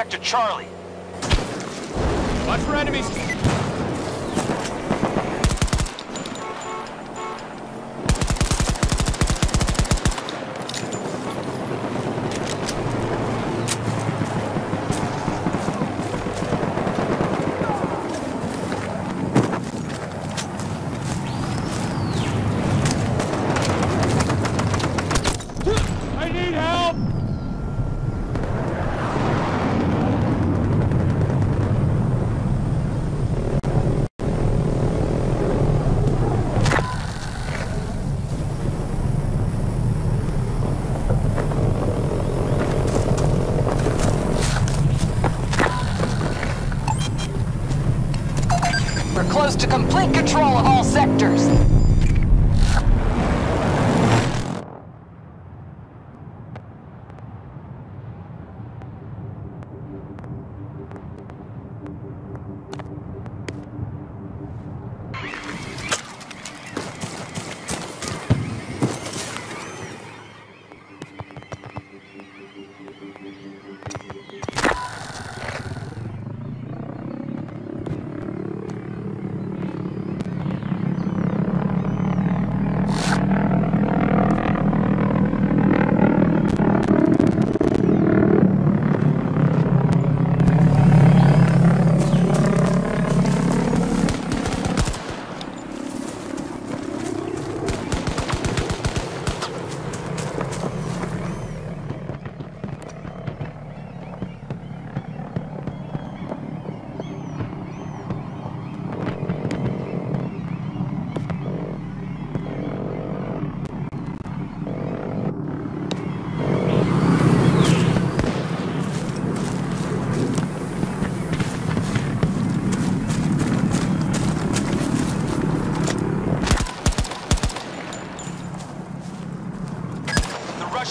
Sector Charlie. Watch for enemies. To complete control of all sectors.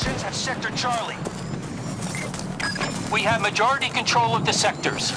The Have Sector Charlie. We have majority control of the sectors.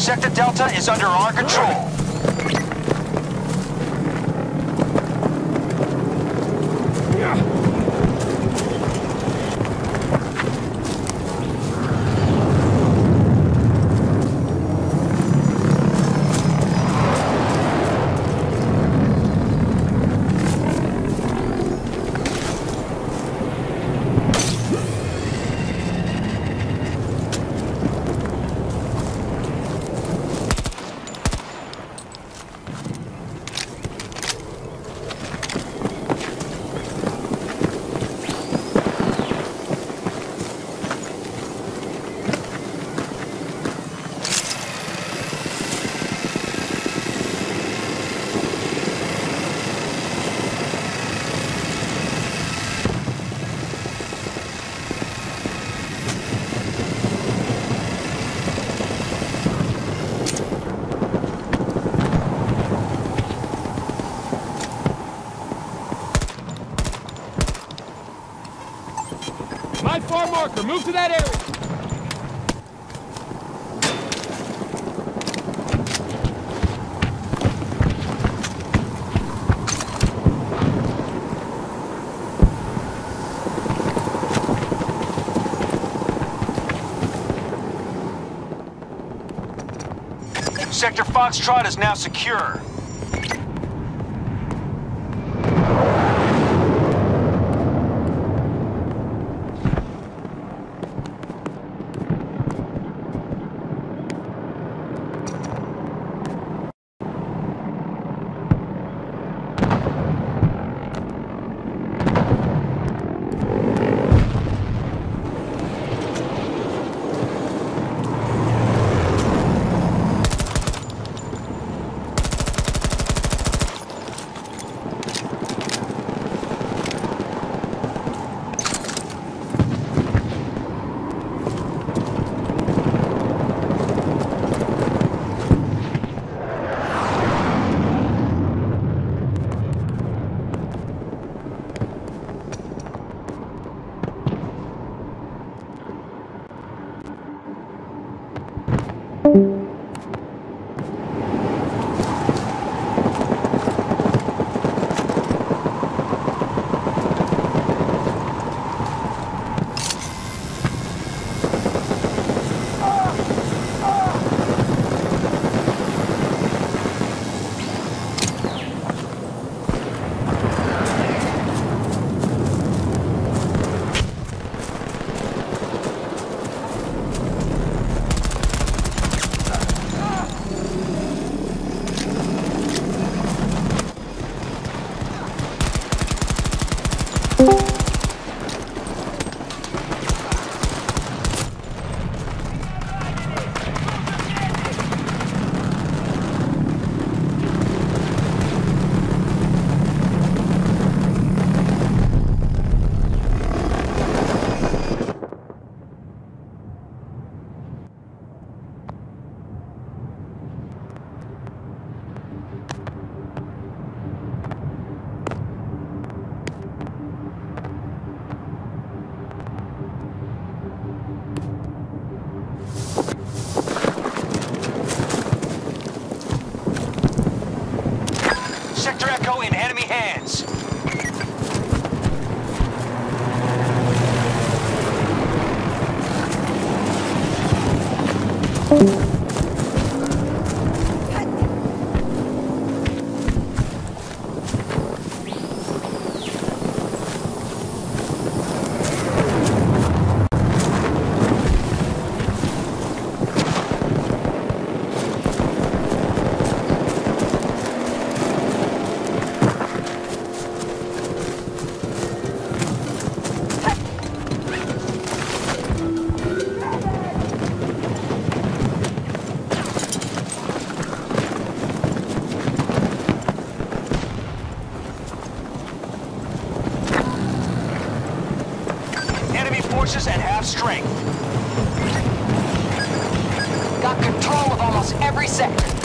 Sector Delta is under our control. My far marker, move to that area. Sector Foxtrot is now secure. Sector Echo in enemy hands. Every sector.